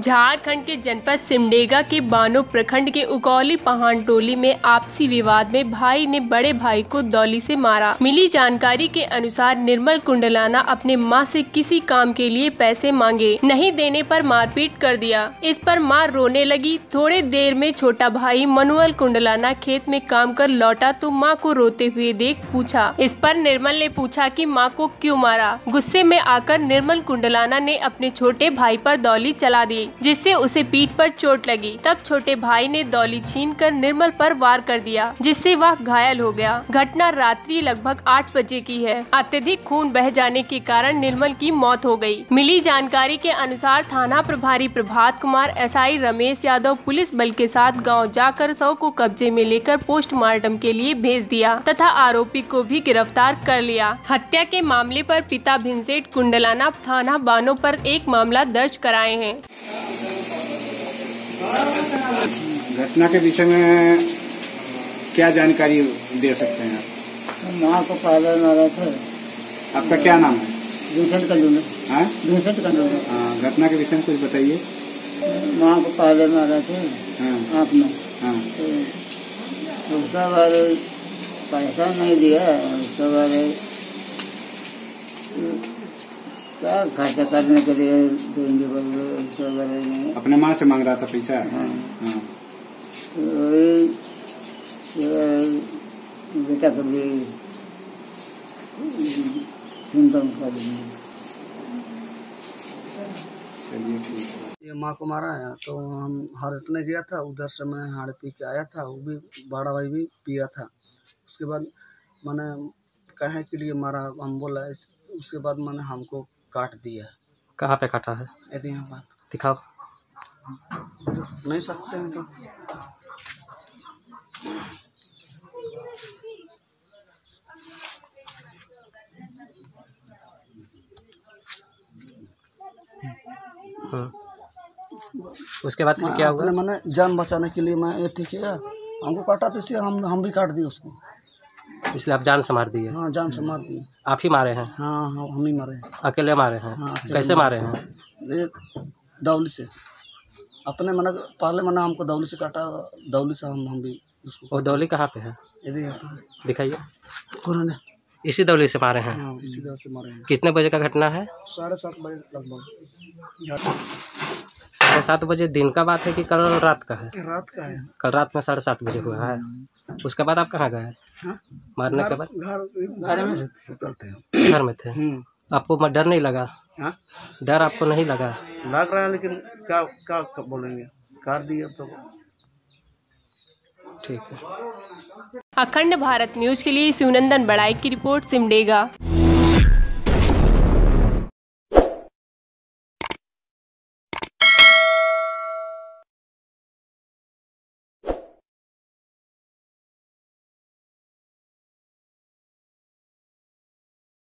झारखंड के जनपद सिमडेगा के बानो प्रखंड के उकौली पहाड़ टोली में आपसी विवाद में भाई ने बड़े भाई को दौली से मारा। मिली जानकारी के अनुसार निर्मल कुंडलाना अपने माँ से किसी काम के लिए पैसे मांगे। नहीं देने पर मारपीट कर दिया। इस पर माँ रोने लगी। थोड़े देर में छोटा भाई मनुअल कुंडलाना खेत में काम कर लौटा तो माँ को रोते हुए देख पूछा। इस पर निर्मल ने पूछा कि माँ को क्यों मारा? गुस्से में आकर निर्मल कुंडलाना ने अपने छोटे भाई पर दौली चला दी। जिससे उसे पीठ पर चोट लगी। तब छोटे भाई ने दौली छीन कर निर्मल पर वार कर दिया, जिससे वह घायल हो गया। घटना रात्रि लगभग आठ बजे की है। अत्यधिक खून बह जाने के कारण निर्मल की मौत हो गई। मिली जानकारी के अनुसार थाना प्रभारी प्रभात कुमार, एसआई रमेश यादव पुलिस बल के साथ गाँव जाकर शव को कब्जे में लेकर पोस्टमार्टम के लिए भेज दिया तथा आरोपी को भी गिरफ़्तार कर लिया। हत्या के मामले पर पिता भिंसेट कुंडलाना थाना बानो पर एक मामला दर्ज कराए हैं। घटना के विषय में क्या जानकारी दे सकते हैं आप? माँ को पहले मारा था। आपका क्या नाम है? विंसेंट कंडूने हाँ? विंसेंट कंडूने हाँ, घटना के विषय में कुछ बताइए। माँ को पहले मारा था। हाँ, आपने हाँ, तो उसका बाद पैसा नहीं दिया उसके बाद क्या खर्चा करने के लिए देंगे अपने माँ से मांग रहा था पैसा? हाँ, हाँ, तो बेटा को भी सिम्टम कर दिए चलिए ठीक है। ये माँ को मारा है तो हम हारतने गया था उधर से मैं हाड़ पी के आया था वो भी बड़ा भाई भी पिया था। उसके बाद मैंने कहे के लिए मारा हम बोला उसके बाद मैंने हमको काट दिया। कहाँ पे काटा है? यदि यहाँ पर दिखाओ। तो नहीं सकते हैं तो। हम्म। उसके बाद फिर क्या हुआ? मैंने जान बचाने के लिए मैं ये ठीक है हमको काटा तो इसलिए हम हम भी काट दिए उसको। इसलिए आप जान से मार दिए। हाँ जान से मार दिए। आप ही मारे हैं? हाँ हाँ हम ही मारे हैं। अकेले मारे हैं? हाँ, कैसे मारे हैं? दौली से। अपने मना पहले मना हमको दौली से काटा दौली से हम हम भी उसको वो दौली कहाँ पे है? दिखाइए। कोरोना इसी दौली से मारे हैं? हाँ इसी तरह से मारे हैं। कितने बजे का घटना है? साढ़े सात बजे लगभग। साढ़े सात बजे दिन का बात है कि कल रात का है? रात का है। कल रात में साढ़े सात बजे हुआ है। उसके बाद आप कहाँ गए? हाँ? मारने के बाद? घर घर में? थे घर में थे? हम्म, आपको डर नहीं लगा? हाँ? डर आपको नहीं लगा? लग रहा है लेकिन क्या क्या बोलेंगे? कर दिए तो। ठीक है। अखंड भारत न्यूज़ के लिए शिवनंदन बड़ाई की रिपोर्ट सिमडेगा।